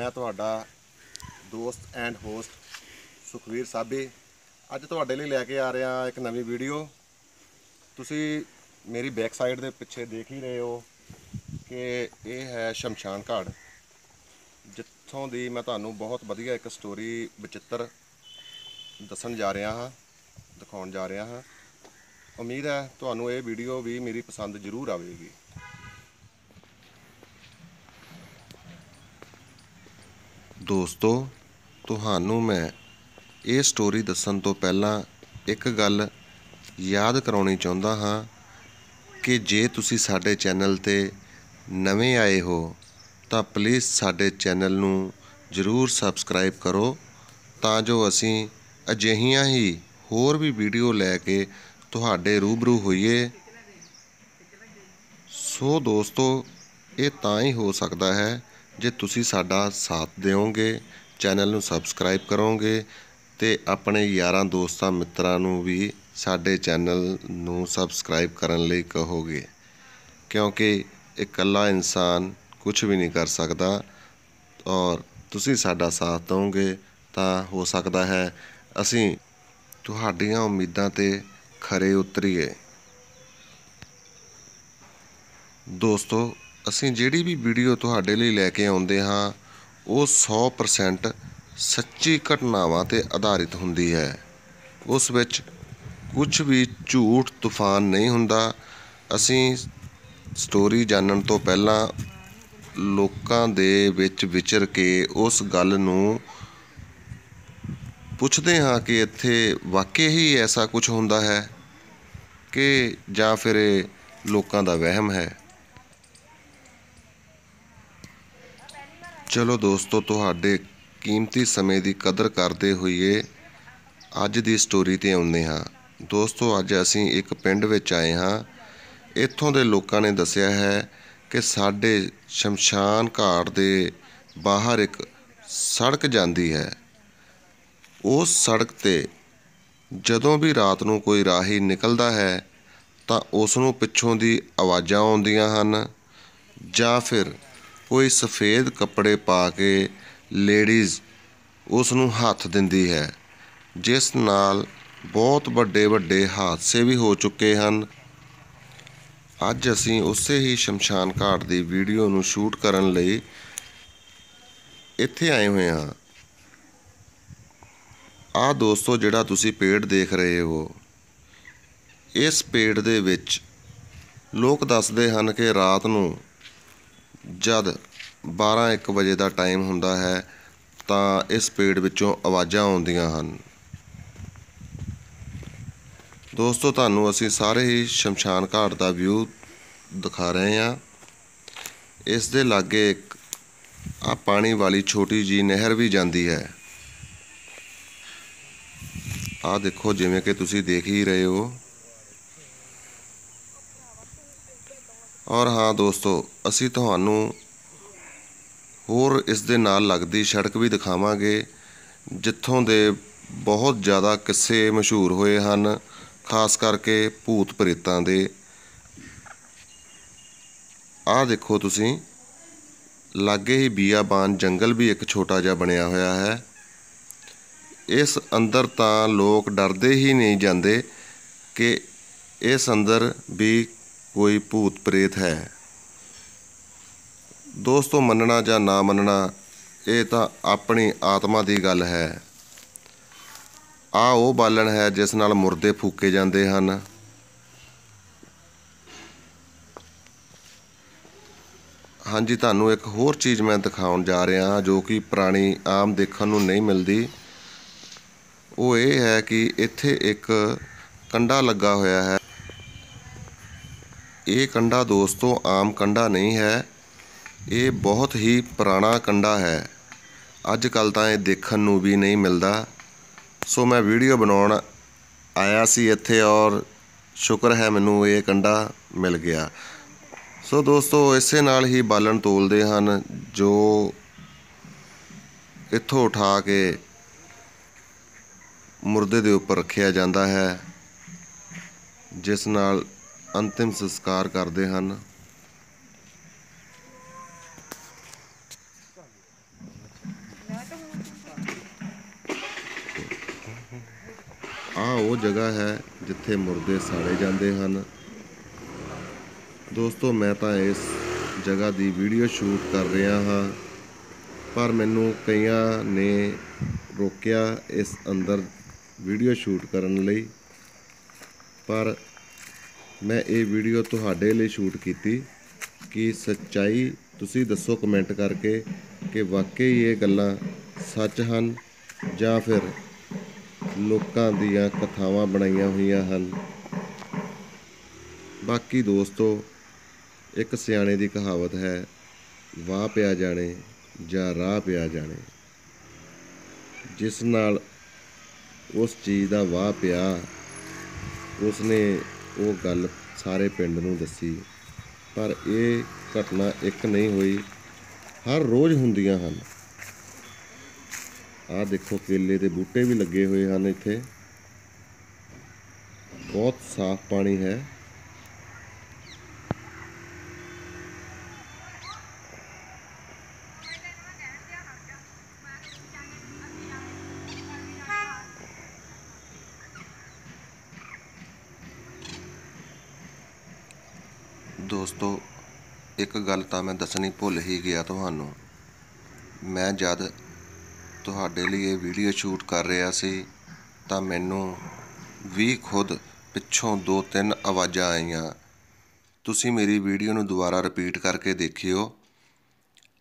ਮੈਂ ਤੁਹਾਡਾ ਦੋਸਤ ਐਂਡ ਹੋਸਟ ਸੁਖਵੀਰ ਸਾਬੀ। ਅੱਜ ਤੁਹਾਡੇ ਲਈ ਲੈ ਕੇ ਆ ਰਿਹਾ ਇੱਕ ਨਵੀਂ ਵੀਡੀਓ ਤੁਸੀਂ ਮੇਰੀ ਬੈਕ ਸਾਈਡ ਦੇ ਪਿੱਛੇ ਦੇਖ ਹੀ ਰਹੇ ਹੋ ਕਿ ਇਹ ਹੈ ਸ਼ਮਸ਼ਾਨ ਘਾਟ, ਜਿੱਥੋਂ ਦੀ ਮੈਂ ਤੁਹਾਨੂੰ ਬਹੁਤ ਵਧੀਆ ਇੱਕ ਸਟੋਰੀ ਬਚਿੱਤਰ ਦੱਸਣ ਜਾ ਰਿਹਾ ਹਾਂ, ਦਿਖਾਉਣ ਜਾ ਰਿਹਾ ਹਾਂ। ਉਮੀਦ ਹੈ ਤੁਹਾਨੂੰ ਇਹ ਵੀਡੀਓ ਵੀ ਮੇਰੀ ਪਸੰਦ ਜ਼ਰੂਰ ਆਵੇਗੀ। ਦੋਸਤੋ, ਤੁਹਾਨੂੰ ਮੈਂ ਇਹ ਸਟੋਰੀ ਦੱਸਣ ਤੋਂ ਪਹਿਲਾਂ ਇੱਕ ਗੱਲ ਯਾਦ ਕਰਾਉਣੀ ਚਾਹੁੰਦਾ ਹਾਂ ਕਿ ਜੇ ਤੁਸੀਂ ਸਾਡੇ ਚੈਨਲ ਤੇ ਨਵੇਂ ਆਏ ਹੋ, ਤਾਂ ਪਲੀਜ਼ ਸਾਡੇ ਚੈਨਲ ਨੂੰ ਜ਼ਰੂਰ ਸਬਸਕ੍ਰਾਈਬ ਕਰੋ ਤਾਂ ਜੋ ਅਸੀਂ ਅਜਿਹੀਆਂ ਹੀ ਹੋਰ ਵੀ ਵੀਡੀਓ ਲੈ ਕੇ ਤੁਹਾਡੇ ਰੂਬਰੂ ਹੋਈਏ। ਸੋ ਦੋਸਤੋ, ਇਹ ਤਾਂ ਹੀ ਹੋ ਸਕਦਾ ਹੈ ਜੇ ਤੁਸੀਂ ਸਾਡਾ ਸਾਥ ਦਿਓਗੇ, ਚੈਨਲ ਨੂੰ ਸਬਸਕ੍ਰਾਈਬ ਕਰੋਗੇ ਤੇ ਆਪਣੇ ਯਾਰਾਂ ਦੋਸਤਾਂ ਮਿੱਤਰਾਂ ਨੂੰ ਵੀ ਸਾਡੇ ਚੈਨਲ ਨੂੰ ਸਬਸਕ੍ਰਾਈਬ ਕਰਨ ਲਈ ਕਹੋਗੇ। ਕਿਉਂਕਿ ਇਕੱਲਾ ਇਨਸਾਨ ਕੁਝ ਵੀ ਨਹੀਂ ਕਰ ਸਕਦਾ ਔਰ ਤੁਸੀਂ ਸਾਡਾ ਸਾਥ ਦਿਓਗੇ ਤਾਂ ਹੋ ਸਕਦਾ ਹੈ ਅਸੀਂ ਤੁਹਾਡੀਆਂ ਉਮੀਦਾਂ ਤੇ ਖਰੇ ਉਤਰੀਏ। ਦੋਸਤੋ ਅਸੀਂ ਜਿਹੜੀ ਵੀ ਵੀਡੀਓ ਤੁਹਾਡੇ ਲਈ ਲੈ ਕੇ ਆਉਂਦੇ ਹਾਂ, ਉਹ 100% ਸੱਚੀ ਘਟਨਾਵਾਂ ਤੇ ਆਧਾਰਿਤ ਹੁੰਦੀ ਹੈ। ਉਸ ਵਿੱਚ ਕੁਝ ਵੀ ਝੂਠ, ਤੂਫਾਨ ਨਹੀਂ ਹੁੰਦਾ। ਅਸੀਂ ਸਟੋਰੀ ਜਾਣਨ ਤੋਂ ਪਹਿਲਾਂ ਲੋਕਾਂ ਦੇ ਵਿੱਚ ਵਿਚਰ ਕੇ ਉਸ ਗੱਲ ਨੂੰ ਪੁੱਛਦੇ ਹਾਂ ਕਿ ਇੱਥੇ ਵਾਕਈ ਹੀ ਐਸਾ ਕੁਝ ਹੁੰਦਾ ਹੈ ਕਿ ਜਾਂ ਫਿਰ ਲੋਕਾਂ ਦਾ ਵਹਿਮ ਹੈ। ਚਲੋ ਦੋਸਤੋ, ਤੁਹਾਡੇ ਕੀਮਤੀ ਸਮੇਂ ਦੀ ਕਦਰ ਕਰਦੇ ਹੋਈਏ ਅੱਜ ਦੀ ਸਟੋਰੀ ਤੇ ਆਉਂਦੇ ਹਾਂ। ਦੋਸਤੋ, ਅੱਜ ਅਸੀਂ ਇੱਕ ਪਿੰਡ ਵਿੱਚ ਆਏ ਹਾਂ। ਇੱਥੋਂ ਦੇ ਲੋਕਾਂ ਨੇ ਦੱਸਿਆ ਹੈ ਕਿ ਸਾਡੇ ਸ਼ਮਸ਼ਾਨ ਘਾਟ ਦੇ ਬਾਹਰ ਇੱਕ ਸੜਕ ਜਾਂਦੀ ਹੈ। ਉਸ ਸੜਕ ਤੇ ਜਦੋਂ ਵੀ ਰਾਤ ਨੂੰ ਕੋਈ ਰਾਹੀ ਨਿਕਲਦਾ ਹੈ, ਤਾਂ ਉਸ ਨੂੰ ਪਿੱਛੋਂ ਦੀ ਆਵਾਜ਼ਾਂ ਆਉਂਦੀਆਂ ਹਨ ਜਾਂ ਫਿਰ ਕੋਈ ਸਫੇਦ ਕੱਪੜੇ ਪਾ ਕੇ ਲੇਡੀਜ਼ ਉਸ ਨੂੰ ਹੱਥ ਦਿੰਦੀ ਹੈ, ਜਿਸ ਨਾਲ ਬਹੁਤ ਵੱਡੇ ਵੱਡੇ ਹਾਦਸੇ ਵੀ ਹੋ ਚੁੱਕੇ ਹਨ। ਅੱਜ ਅਸੀਂ ਉਸੇ ਹੀ ਸ਼ਮਸ਼ਾਨ ਘਾਟ ਦੀ ਵੀਡੀਓ ਨੂੰ ਸ਼ੂਟ ਕਰਨ ਲਈ ਇੱਥੇ ਆਏ ਹੋਏ ਹਾਂ। ਆਹ ਦੋਸਤੋ, ਜਿਹੜਾ ਤੁਸੀਂ ਪੇੜ ਦੇਖ ਰਹੇ ਹੋ, ਇਸ ਪੇੜ ਦੇ ਵਿੱਚ ਲੋਕ ਦੱਸਦੇ ਹਨ ਕਿ ਰਾਤ ਨੂੰ ਜਦ 12-1 ਵਜੇ ਦਾ ਟਾਈਮ ਹੁੰਦਾ ਹੈ, ਤਾਂ ਇਸ ਪੇੜ ਵਿੱਚੋਂ ਆਵਾਜ਼ਾਂ ਆਉਂਦੀਆਂ ਹਨ। ਦੋਸਤੋ, ਤੁਹਾਨੂੰ ਅਸੀਂ ਸਾਰੇ ਹੀ ਸ਼ਮਸ਼ਾਨ ਘਾਟ ਦਾ ਵਿਊ ਦਿਖਾ ਰਹੇ ਹਾਂ। ਇਸ ਦੇ ਲਾਗੇ ਇੱਕ ਆ ਪਾਣੀ ਵਾਲੀ ਛੋਟੀ ਜੀ ਨਹਿਰ ਵੀ ਜਾਂਦੀ ਹੈ। ਆ ਦੇਖੋ, ਜਿਵੇਂ ਕਿ ਤੁਸੀਂ ਦੇਖ ਹੀ ਰਹੇ ਹੋ। ਔਰ ਹਾਂ ਦੋਸਤੋ, ਅਸੀਂ ਤੁਹਾਨੂੰ ਹੋਰ ਇਸ ਦੇ ਨਾਲ ਲੱਗਦੀ ਸੜਕ ਵੀ ਦਿਖਾਵਾਂਗੇ, ਜਿੱਥੋਂ ਦੇ ਬਹੁਤ ਜ਼ਿਆਦਾ ਕਿੱਸੇ ਮਸ਼ਹੂਰ ਹੋਏ ਹਨ, ਖਾਸ ਕਰਕੇ ਭੂਤ ਪ੍ਰੇਤਾਂ ਦੇ। ਆਹ ਦੇਖੋ ਤੁਸੀਂ, ਲਾਗੇ ਹੀ ਬੀਆਬਾਨ ਜੰਗਲ ਵੀ ਇੱਕ ਛੋਟਾ ਜਿਹਾ ਬਣਿਆ ਹੋਇਆ ਹੈ। ਇਸ ਅੰਦਰ ਤਾਂ ਲੋਕ ਡਰਦੇ ਹੀ ਨਹੀਂ ਜਾਂਦੇ ਕਿ ਇਸ ਅੰਦਰ ਵੀ ਕੋਈ ਭੂਤ ਪ੍ਰੇਤ ਹੈ। ਦੋਸਤੋ, ਮੰਨਣਾ ਜਾਂ ਨਾ ਮੰਨਣਾ, ਇਹ ਤਾਂ ਆਪਣੀ ਆਤਮਾ ਦੀ ਗੱਲ ਹੈ। ਆ ਉਹ ਬਾਲਣ ਹੈ ਜਿਸ ਨਾਲ ਮੁਰਦੇ ਫੂਕੇ ਜਾਂਦੇ ਹਨ। ਹਾਂਜੀ, ਤੁਹਾਨੂੰ ਇੱਕ ਹੋਰ ਚੀਜ਼ ਮੈਂ ਦਿਖਾਉਣ ਜਾ ਰਿਹਾ ਹਾਂ, ਜੋ ਕਿ ਪੁਰਾਣੀ ਆਮ ਦੇਖਣ ਨੂੰ ਨਹੀਂ ਮਿਲਦੀ। ਉਹ ਇਹ ਹੈ ਕਿ ਇੱਥੇ ਇੱਕ ਕੰਡਾ ਲੱਗਾ ਹੋਇਆ ਹੈ। ਇਹ ਕੰਡਾ ਦੋਸਤੋ ਆਮ ਕੰਡਾ ਨਹੀਂ ਹੈ, ਇਹ ਬਹੁਤ ਹੀ ਪੁਰਾਣਾ ਕੰਡਾ ਹੈ। ਅੱਜ ਕੱਲ ਤਾਂ ਇਹ ਦੇਖਣ ਨੂੰ ਵੀ ਨਹੀਂ ਮਿਲਦਾ। ਸੋ ਮੈਂ ਵੀਡੀਓ ਬਣਾਉਣ ਆਇਆ ਸੀ ਇੱਥੇ ਔਰ ਸ਼ੁਕਰ ਹੈ ਮੈਨੂੰ ਇਹ ਕੰਡਾ ਮਿਲ ਗਿਆ। ਸੋ ਦੋਸਤੋ ਇਸੇ ਨਾਲ ਹੀ ਬਾਲਣ ਤੋਲਦੇ ਹਨ, ਜੋ ਇੱਥੋਂ ਉਠਾ ਕੇ ਮੁਰਦੇ ਦੇ ਉੱਪਰ ਰੱਖਿਆ ਜਾਂਦਾ ਹੈ, ਜਿਸ ਨਾਲ ਅੰਤਿਮ ਸੰਸਕਾਰ ਕਰਦੇ ਹਨ। ਆ ਉਹ ਜਗ੍ਹਾ ਹੈ ਜਿੱਥੇ ਮੁਰਦੇ ਸਾੜੇ ਜਾਂਦੇ ਹਨ। ਦੋਸਤੋ, ਮੈਂ ਤਾਂ ਇਸ ਜਗ੍ਹਾ ਦੀ ਵੀਡੀਓ ਸ਼ੂਟ ਕਰ ਰਿਹਾ ਹਾਂ, ਪਰ ਮੈਨੂੰ ਕਈਆਂ ਨੇ ਰੋਕਿਆ ਇਸ ਅੰਦਰ ਵੀਡੀਓ ਸ਼ੂਟ ਕਰਨ ਲਈ। ਪਰ ਮੈਂ ਇਹ ਵੀਡੀਓ ਤੁਹਾਡੇ ਲਈ ਸ਼ੂਟ ਕੀਤੀ ਕਿ ਸੱਚਾਈ ਤੁਸੀਂ ਦੱਸੋ ਕਮੈਂਟ ਕਰਕੇ ਕਿ ਵਾਕਈ ਇਹ ਗੱਲਾਂ ਸੱਚ ਹਨ ਜਾਂ ਫਿਰ ਲੋਕਾਂ ਦੀਆਂ ਕਥਾਵਾਂ ਬਣਾਈਆਂ ਹੋਈਆਂ ਹਨ। ਬਾਕੀ ਦੋਸਤੋ, ਇੱਕ ਸਿਆਣੇ ਦੀ ਕਹਾਵਤ ਹੈ, ਵਾਹ ਪਿਆ ਜਾਣੇ ਜਾਂ ਰਾਹ ਪਿਆ ਜਾਣੇ। ਜਿਸ ਨਾਲ ਉਸ ਚੀਜ਼ ਦਾ ਵਾਹ ਪਿਆ, ਉਸਨੇ ਉਹ ਗੱਲ ਸਾਰੇ ਪਿੰਡ ਨੂੰ ਦੱਸੀ। ਪਰ ਇਹ ਘਟਨਾ ਇੱਕ ਨਹੀਂ ਹੋਈ। ਹਰ ਰੋਜ਼ ਹੁੰਦੀਆਂ ਹਨ। ਆਹ ਦੇਖੋ, ਕੇਲੇ ਦੇ ਬੂਟੇ ਵੀ ਲੱਗੇ ਹੋਏ ਹਨ ਇੱਥੇ। ਬਹੁਤ ਸਾਫ਼ ਪਾਣੀ ਹੈ। ਦੋਸਤੋ, ਇੱਕ ਗੱਲ ਤਾਂ ਮੈਂ ਦੱਸਣੀ ਭੁੱਲ ਹੀ ਗਿਆ ਤੁਹਾਨੂੰ। ਮੈਂ ਜਦ ਤੁਹਾਡੇ ਲਈ ਇਹ ਵੀਡੀਓ ਸ਼ੂਟ ਕਰ ਰਿਹਾ ਸੀ, ਤਾਂ ਮੈਨੂੰ ਵੀ ਖੁਦ ਪਿੱਛੋਂ ਦੋ ਤਿੰਨ ਆਵਾਜ਼ਾਂ ਆਈਆਂ। ਤੁਸੀਂ ਮੇਰੀ ਵੀਡੀਓ ਨੂੰ ਦੁਬਾਰਾ ਰਿਪੀਟ ਕਰਕੇ ਦੇਖਿਓ।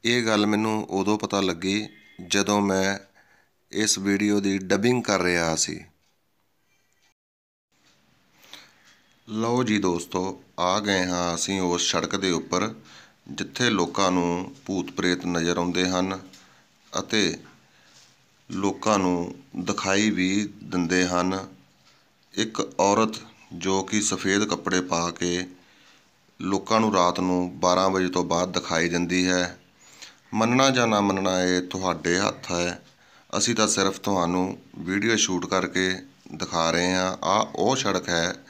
ਇਹ ਗੱਲ ਮੈਨੂੰ ਉਦੋਂ ਪਤਾ ਲੱਗੀ ਜਦੋਂ ਮੈਂ ਇਸ ਵੀਡੀਓ ਦੀ ਡਬਿੰਗ ਕਰ ਰਿਹਾ ਸੀ। ਲਓ ਜੀ ਦੋਸਤੋ, ਆ ਗਏ ਹਾਂ ਅਸੀਂ ਉਸ ਸੜਕ ਦੇ ਉੱਪਰ, ਜਿੱਥੇ ਲੋਕਾਂ ਨੂੰ ਭੂਤ ਪ੍ਰੇਤ ਨਜ਼ਰ ਆਉਂਦੇ ਹਨ ਅਤੇ ਲੋਕਾਂ ਨੂੰ ਦਿਖਾਈ ਵੀ ਦਿੰਦੇ ਹਨ। ਇੱਕ ਔਰਤ ਜੋ ਕਿ ਸਫੇਦ ਕੱਪੜੇ ਪਾ ਕੇ ਲੋਕਾਂ ਨੂੰ ਰਾਤ ਨੂੰ 12 ਵਜੇ ਤੋਂ ਬਾਅਦ ਦਿਖਾਈ ਦਿੰਦੀ ਹੈ। ਮੰਨਣਾ ਜਾਂ ਨਾ ਮੰਨਣਾ ਇਹ ਤੁਹਾਡੇ ਹੱਥ ਹੈ। ਅਸੀਂ ਤਾਂ ਸਿਰਫ ਤੁਹਾਨੂੰ ਵੀਡੀਓ ਸ਼ੂਟ ਕਰਕੇ ਦਿਖਾ ਰਹੇ ਹਾਂ। ਆ ਉਹ ਸੜਕ ਹੈ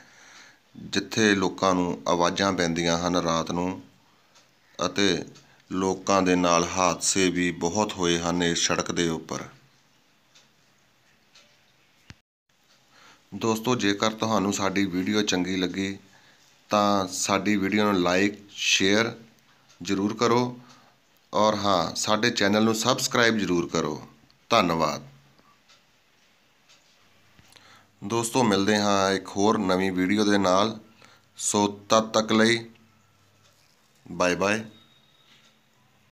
ਜਿੱਥੇ ਲੋਕਾਂ ਨੂੰ ਆਵਾਜ਼ਾਂ ਪੈਂਦੀਆਂ ਹਨ ਰਾਤ ਨੂੰ ਅਤੇ ਲੋਕਾਂ ਦੇ ਨਾਲ ਹਾਦਸੇ ਵੀ ਬਹੁਤ ਹੋਏ ਹਨ ਇਸ ਸੜਕ ਦੇ ਉੱਪਰ। ਦੋਸਤੋ, ਜੇਕਰ ਤੁਹਾਨੂੰ ਸਾਡੀ ਵੀਡੀਓ ਚੰਗੀ ਲੱਗੀ, ਤਾਂ ਸਾਡੀ ਵੀਡੀਓ ਨੂੰ ਲਾਈਕ, ਸ਼ੇਅਰ ਜ਼ਰੂਰ ਕਰੋ ਔਰ ਹਾਂ, ਸਾਡੇ ਚੈਨਲ ਨੂੰ ਸਬਸਕ੍ਰਾਈਬ ਜ਼ਰੂਰ ਕਰੋ। ਧੰਨਵਾਦ। ਦੋਸਤੋ, ਮਿਲਦੇ ਹਾਂ ਇੱਕ ਹੋਰ ਨਵੀਂ ਵੀਡੀਓ ਦੇ ਨਾਲ। ਸੋ ਤਦ ਤੱਕ ਲਈ ਬਾਏ ਬਾਏ